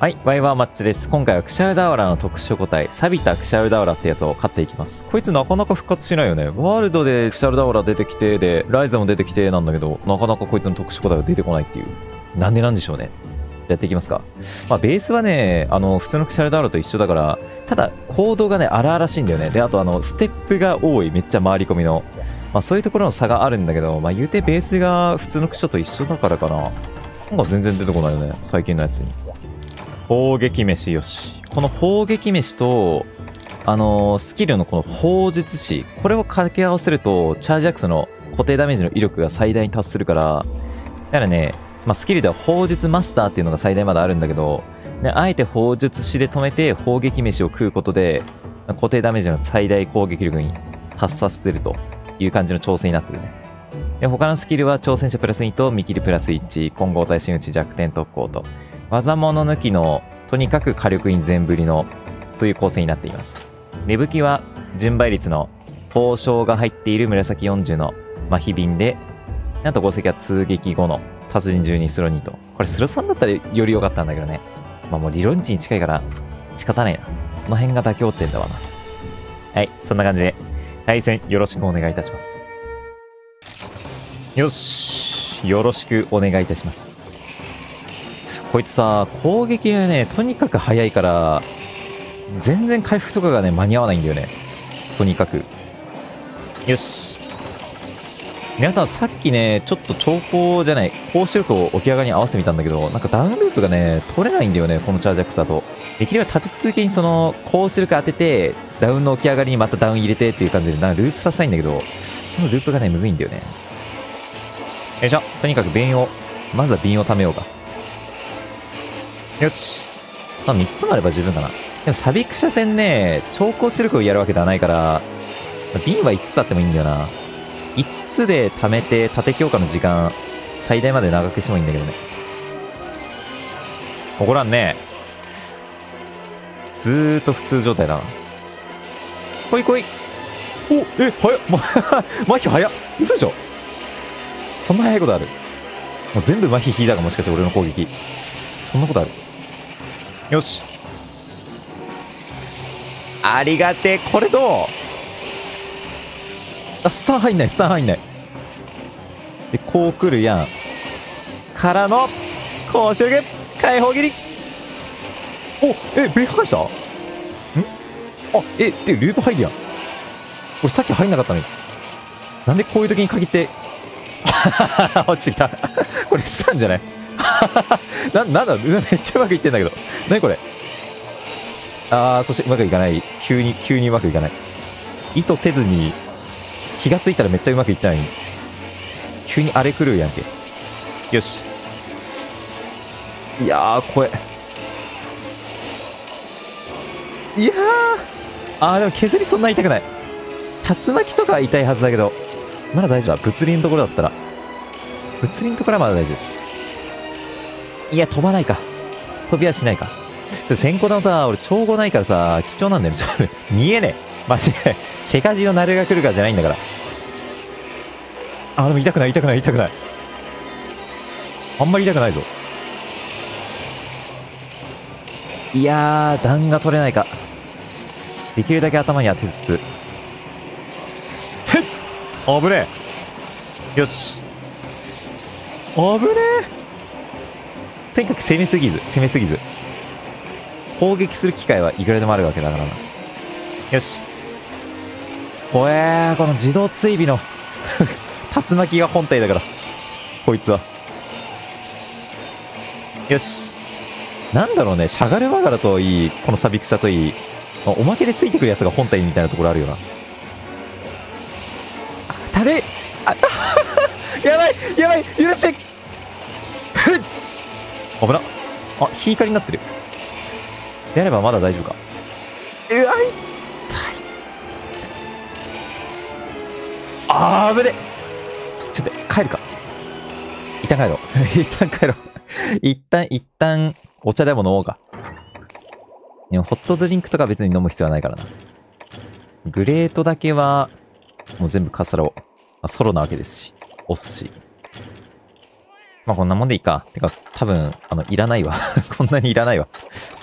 はい、ワイワーマッチです。今回はクシャルダウラの特殊個体、錆びたクシャルダウラってやつを買っていきます。こいつなかなか復活しないよね。ワールドでクシャルダウラ出てきて、で、ライザも出てきてなんだけど、なかなかこいつの特殊個体が出てこないっていう。なんでなんでしょうね。やっていきますか。まあ、ベースはね、あの、普通のクシャルダウラと一緒だから、ただ、行動がね、荒々しいんだよね。で、あとあの、ステップが多い。めっちゃ回り込みの。まあ、そういうところの差があるんだけど、まあ、言うてベースが普通のクシャと一緒だからかな。なんか全然出てこないよね。最近のやつに。砲撃飯よし。この砲撃飯と、あのースキルのこの砲術師、これを掛け合わせると、チャージアクスの固定ダメージの威力が最大に達するから、だからね、まあ、スキルでは砲術マスターっていうのが最大まであるんだけど、ね、あえて砲術師で止めて砲撃飯を食うことで、固定ダメージの最大攻撃力に達させるという感じの調整になってるね。で他のスキルは挑戦者プラス2と見切りプラス1、混合対真打ち弱点特攻と、技物抜きのとにかく火力に全振りのという構成になっています。芽吹きは順倍率の報奨が入っている紫40の麻痺瓶で、あと合石は通撃後の達人12スロ2と。これスロ3だったらより良かったんだけどね。まあもう理論値に近いから仕方ないな。この辺が妥協点だわな。はい、そんな感じで対戦よろしくお願いいたします。よし、よろしくお願いいたします。こいつさ、攻撃がね、とにかく早いから、全然回復とかがね、間に合わないんだよね。とにかく。よし。で、あとはさっきね、ちょっと兆候じゃない、高出力を起き上がりに合わせてみたんだけど、なんかダウンループがね、取れないんだよね、このチャージアックスだと。できれば立て続けにその、高出力当てて、ダウンの起き上がりにまたダウン入れてっていう感じで、なんかループさせたいんだけど、このループがね、むずいんだよね。よいしょ。とにかく瓶を、まずは瓶を貯めようか。よし。まあ、3つもあれば十分かな。でも、サビクシャ戦ね、超高出力をやるわけではないから、まあ瓶は5つあってもいいんだよな。5つで貯めて、縦強化の時間、最大まで長くしてもいいんだけどね。怒らんね。ずーっと普通状態だな。来い来い。お、え、早っ。ま、麻痺早っ。嘘でしょそんな早いことあるもう全部麻痺引いたかもしかして俺の攻撃。そんなことあるよし。ありがてえ。これどう？あ、スター入んない、スター入んない。で、こう来るやん。からの、高出力、解放切り。お、え、ベー破壊した？ん？あ、え、で、ループ入るやん。俺さっき入んなかったのに。なんでこういう時に限って、落ちてきた。これスタンじゃない？な、なんだめっちゃうまくいってんだけど。なにこれ？あー、そしてうまくいかない。急に、急にうまくいかない。意図せずに、気がついたらめっちゃうまくいってないのに。急に荒れ狂うやんけ。よし。いやー、怖え。いやー。あー、でも削りそんな痛くない。竜巻とかは痛いはずだけど、まだ大丈夫だ。物理のところだったら。物理のところはまだ大丈夫。いや、飛ばないか。飛びはしないか。先行弾さ、俺、調合ないからさ、貴重なんだよ。ちょっと、見えねえ。マジで。セカジのナルが来るかじゃないんだから。あ、でも痛くない、痛くない、痛くない。あんまり痛くないぞ。いやー、弾が取れないか。できるだけ頭に当てつつ。へっ危ねえ。よし。危ねえ。とにかく攻めすぎず、攻めすぎず。攻撃する機会はいくらでもあるわけだからな。よし。ほえー、この自動追尾の 竜巻が本体だから。こいつは。よし。なんだろうね、しゃがれまがらといい、このサビクシャといい、まあおまけでついてくるやつが本体みたいなところあるよな。あ、たれあ、やばいやばい許してふっ危な。あ、ヒーカリになってる。であればまだ大丈夫か。うわ、痛い。あー、危ねちょっと、帰るか。一旦帰ろう。一旦帰ろう。一旦、一旦、お茶でも飲もうか。でも、ホットドリンクとか別に飲む必要はないからな。グレートだけは、もう全部カスタラを。まあ、ソロなわけですし。押すし。まあこんなもんでいいか。てか、多分、あの、いらないわ。こんなにいらないわ。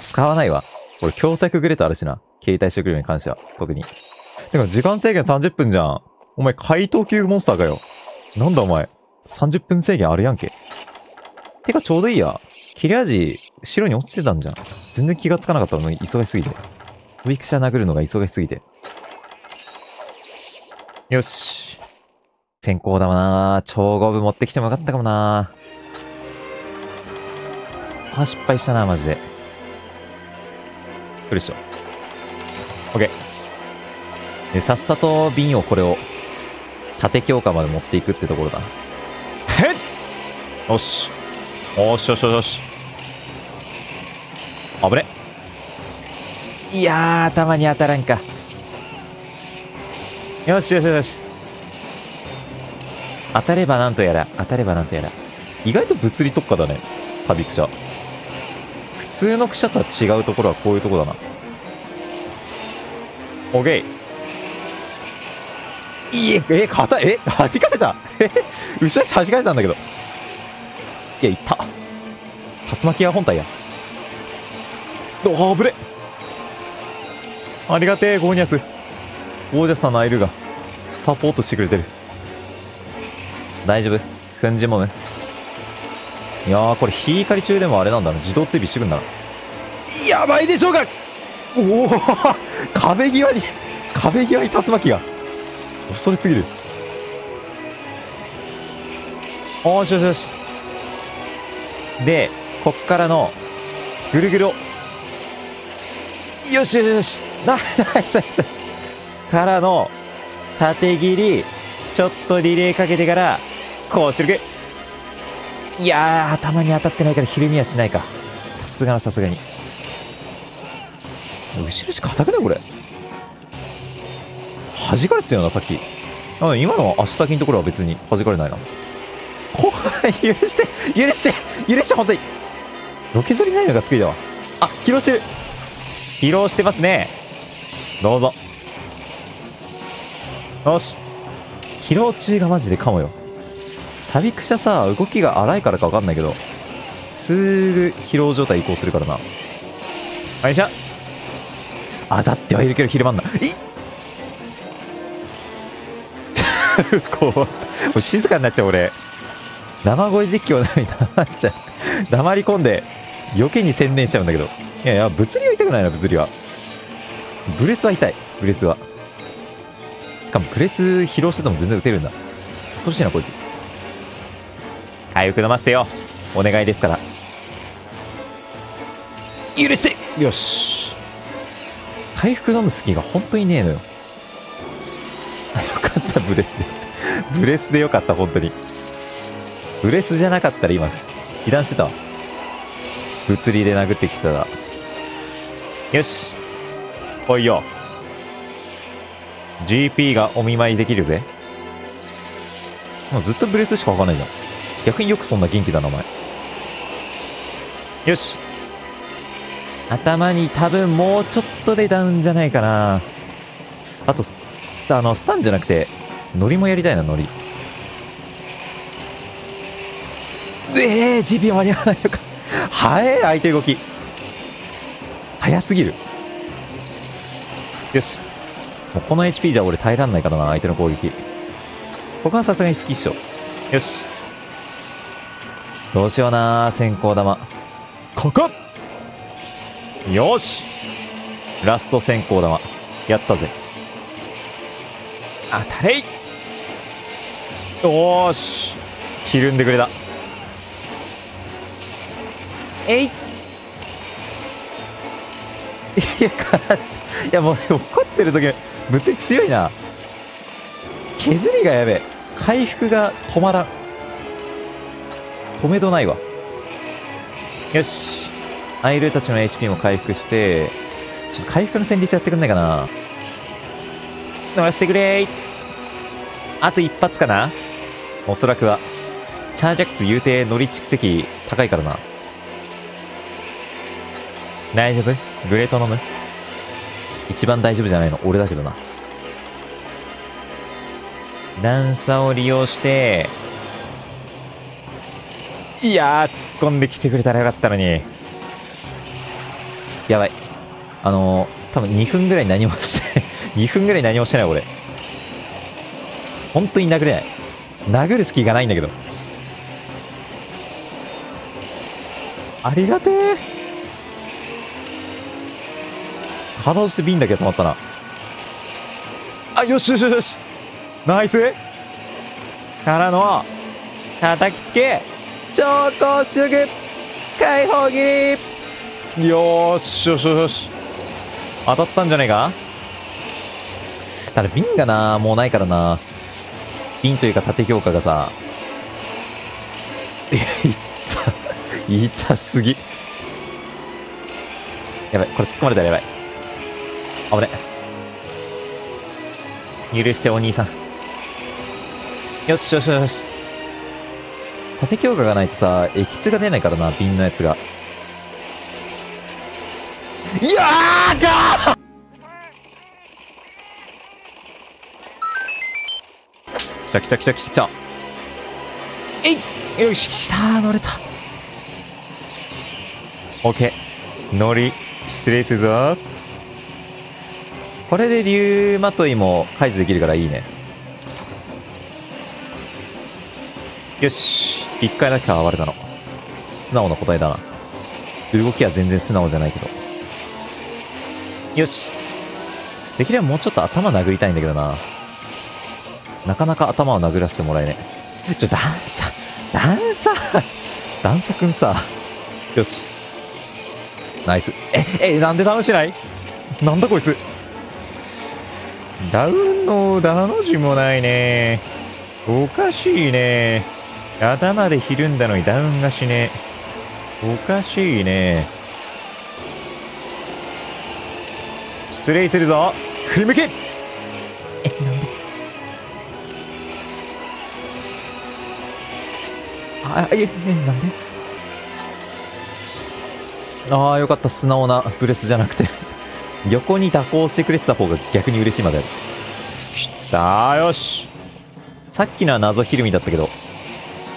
使わないわ。俺、強作グレートあるしな。携帯食料に関しては。特に。てか、時間制限30分じゃん。お前、怪盗級モンスターかよ。なんだお前。30分制限あるやんけ。てか、ちょうどいいや。切れ味、白に落ちてたんじゃん。全然気がつかなかったのに、忙しすぎて。ウィークシャー殴るのが忙しすぎて。よし。先行玉な超五分持ってきてもよかったかもなあ、失敗したなマジで。来るっしょ。オッケー。で、さっさと瓶をこれを、縦強化まで持っていくってところだ。へっよし。よしよしよし。あぶね。いやー、頭に当たらんか。よしよしよし。当たればなんとやら、当たればなんとやら。意外と物理特化だね。サビクシャ。普通のクシャとは違うところはこういうとこだな。オッケー。いえ、え、硬い、え、弾かれたえ、後ろ足弾かれたんだけど。いや、いった。竜巻屋本体や。おあぶれありがてえ、ゴーニャス。ゴージャスさんのアイルが、サポートしてくれてる。大丈夫粉じもむいやー、これ、火怒り中でもあれなんだな。自動追尾してくんだな。やばいでしょうがおお壁際に、壁際に竜巻が。恐れすぎる。おーしよしよし。で、こっからの、ぐるぐるを、よしよしよし。ナイスナイスナイス。からの、縦切り、ちょっとリレーかけてから、こうしるけ。いやー、頭に当たってないからひるみはしないか。さすがさすがに。後ろしか硬くないこれ？弾かれてたよな、さっき。あ今の足先のところは別に弾かれないな。許して許して許して、本当にロケゾリないのが救いだわ。あ、疲労してる疲労してますね。どうぞ。よし。疲労中がマジでかもよ。サビクシャさ、動きが荒いからかわかんないけど、すぐ疲労状態移行するからな。よいしょ。当たってはいるけど、ひるまんな。いこう、もう静かになっちゃう俺。生声実況なのに黙っちゃう。黙り込んで、余計に専念しちゃうんだけど。いやいや、物理は痛くないな、物理は。ブレスは痛い、ブレスは。しかも、プレス疲労してても全然打てるんだ。恐ろしいな、こいつ。回復飲ませてよ。お願いですから。許してよし。回復飲む隙が本当にねえのよ。あ、よかった、ブレスで。ブレスでよかった、本当に。ブレスじゃなかったら今、被弾してたわ。物理で殴ってきてたら。よし。来いよ。GP がお見舞いできるぜ。もうずっとブレスしかわかんないじゃん。逆によくそんな元気だな、お前。よし。頭に多分もうちょっとでダウンじゃないかな。あと、あの、スタンじゃなくて、ノリもやりたいな、ノリ。ええー、GP 間に合わないのか。早い、相手動き。早すぎる。よし。もうこの HP じゃ俺耐えらんないからな、相手の攻撃。ここはさすがに好きっしょ。よし。どうしような先行玉。ここよしラスト先行玉。やったぜ。当たれいよーしひるんでくれた。えいいや、から、いやもう怒ってる時、物理強いな。削りがやべえ。回復が止まらん。止めどないわ。よし。アイルたちの HP も回復して、ちょっと回復の戦律やってくんないかな。乗らせてくれーあと一発かなおそらくは。チャージャックス言うて乗り蓄積高いからな。大丈夫？グレート飲む？一番大丈夫じゃないの俺だけどな。段差を利用して、いやー、突っ込んできてくれたらよかったのに。やばい。あのー、多分2分ぐらい何もして2分ぐらい何もしてない 俺。本当に殴れない。殴る隙がないんだけど。ありがてえ。鼻押してビンだけ止まったな。あ、よしよしよし。ナイスからの、叩きつけ、超高速、解放切りよしよしよし。当たったんじゃないか？ただ、瓶がな、もうないからな。瓶というか縦強化がさ、いった、痛すぎ。やばい、これ突っ込まれたらやばい。危ね。許してお兄さん。よしよしよし。縦強化がないとさ、エキスが出ないからな、瓶のやつが。いやーがー！来た来た来た来たえいよし来た乗れた。オッケー乗り失礼するぞ。これで竜まといも解除できるからいいね。よし一回だけは割れたの素直な答えだな動きは全然素直じゃないけどよしできればもうちょっと頭殴りたいんだけどななかなか頭を殴らせてもらえねえ。ちょ、段差、段差、段差くんさ。よし。ナイス。え、え、なんでダウンしない？なんだこいつ。ダウンのダの字もないね。おかしいね。頭でひるんだのにダウンがしねえ。おかしいね。失礼するぞ。振り向けえ、なんで？あ、いえ、なんで？ああ、よかった。素直なブレスじゃなくて横に蛇行してくれてた方が逆に嬉しいまである。きたよしさっきのは謎ひるみだったけど、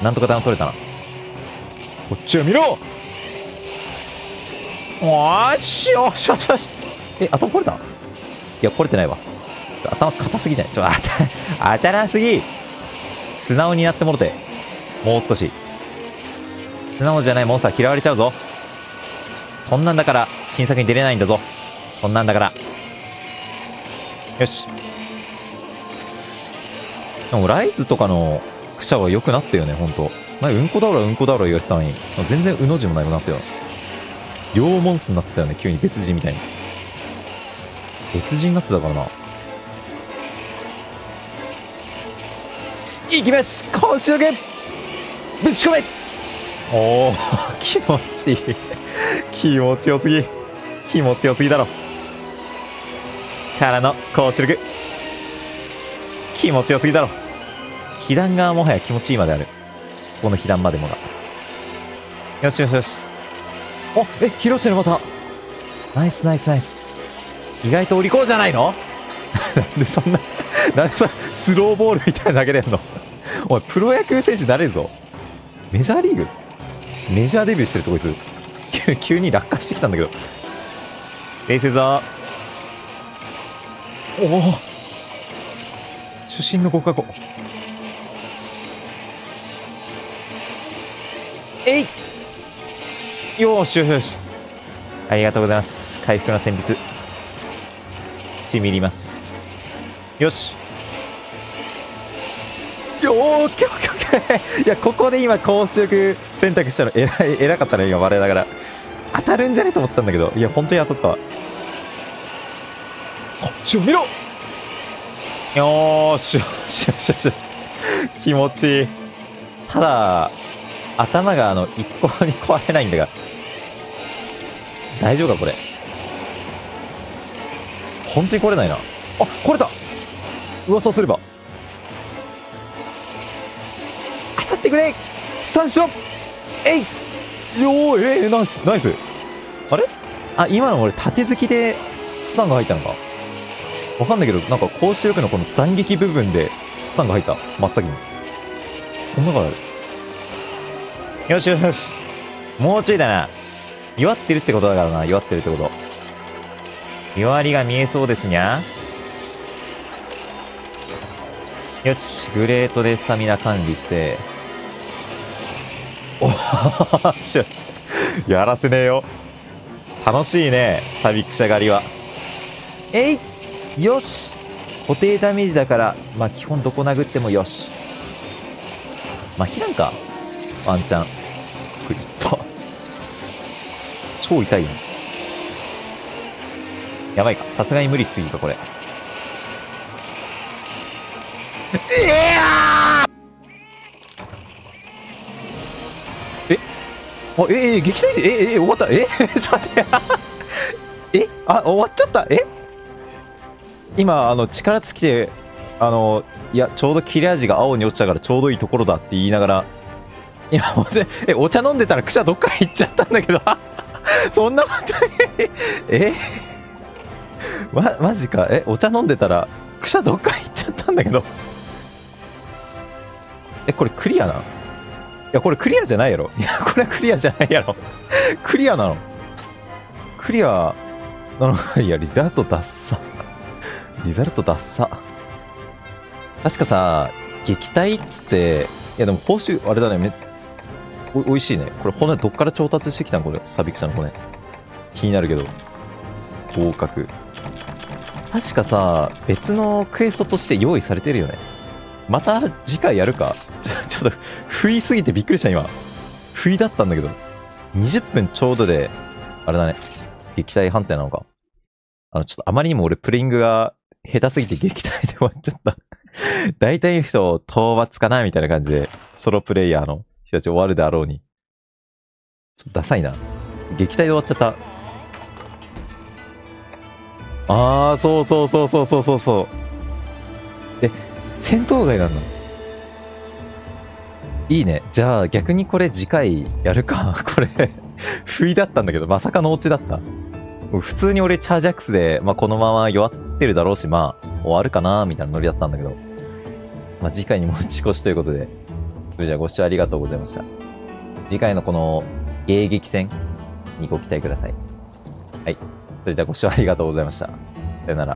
なんとか弾取れたな。こっちを見ろおーしよしよしよしえ、頭壊れた？いや、壊れてないわ。頭硬すぎない？ちょ、あた、当たらんすぎ素直になってもろて。もう少し。素直じゃないモンスター嫌われちゃうぞ。そんなんだから、新作に出れないんだぞ。そんなんだから。よし。でも、ライズとかのクシャは良くなったよね、ほんと。前、うんこだろうんこだろ言われてたのに、全然うの字もないもなったよ。両モンスになってたよね、急に別人みたいに。別人になってたからな。いきます今週げぶち込めおお気持ちいい気持ちよすぎ気持ちよすぎだろからの高出力気持ちよすぎだろ被弾がもはや気持ちいいまであるここの被弾までもだよしよしよしおえヒロシのまたナイスナイスナイス意外とお利口じゃないのなんでそんななんでさスローボールみたいな投げれんのおいプロ野球選手になれるぞメジャーリーグメジャーデビューしてるとこいつ急に落下してきたんだけど冷静だおお出身の合格えい。よーしよしよし。ありがとうございます。回復の戦術しみります。よし。よーオッケーオッケーオッケー。いやここで今高出力選択したの偉い偉かったね今我ながら。当たるんじゃねと思ったんだけど。いや本当に当たったわ。こっちを見ろ。よーしよしよしよしよし。気持ちいい。ただ頭があの一向に壊れないんだが。大丈夫かこれ？本当に壊れないな。あ壊れた。噂をすれば。当たってくれ。三勝えい。よーえー、ナイス。ナイス。あれ？あ今の俺縦突きでスタンが入ったのか。わかんないけどなんか高出力のこの斬撃部分でスタンが入った。真っ先に。そんなことある？よしよしよし。もうちょいだな。弱ってるってことだからな、弱ってるってこと。弱りが見えそうですにゃ。よし、グレートでスタミナ管理して。おっしよし。やらせねえよ。楽しいね、サビクシャ狩りは。えいよし固定ダメージだから、まあ基本どこ殴ってもよし。まあ、ひらんか。ワンチャン。クリッと。超痛いよ。やばいか。さすがに無理しすぎか、これ。えやえ？あ、え、え、撃退時、え、え、終わった？え、ちょっと待って。え、あ、終わっちゃった？え？今、あの、力尽きて、あの、いや、ちょうど切れ味が青に落ちたからちょうどいいところだって言いながら、今、お茶、え、お茶飲んでたらくしゃどっか行っちゃったんだけど、そんなことない。え？ま、マジか。え、お茶飲んでたら、くしゃどっか行っちゃったんだけど。え、これクリアないや、これクリアじゃないやろ。いや、これはクリアじゃないやろ。クリアなの。クリアなのか。いや、リザルトダッサ。リザルトダッサ。確かさ、撃退っつって、いやでも報酬、あれだね、お、美味しいね。これ骨どっから調達してきたん？これ、サビクシャの骨。気になるけど。合格。確かさ、別のクエストとして用意されてるよね。また次回やるか？ちょ、ちょっと、不意すぎてびっくりした今。不意だったんだけど。20分ちょうどで、あれだね。撃退判定なのか。あの、ちょっとあまりにも俺プレイングが下手すぎて撃退で終わっちゃった。大体の人、討伐かな？みたいな感じで、ソロプレイヤーの人たち終わるであろうに。ちょっとダサいな。撃退で終わっちゃった。あー、そうそうそうそうそうそうそう。え、戦闘外なんだ。いいね。じゃあ逆にこれ次回やるか。これ、不意だったんだけど、まさかのオチだった。普通に俺チャージアックスで、まあ、このまま弱ってるだろうし、まあ、終わるかなみたいなノリだったんだけど。まあ、次回に持ち越しということで。それではご視聴ありがとうございました。次回のこの迎撃戦にご期待ください。はい。それではご視聴ありがとうございました。さよなら。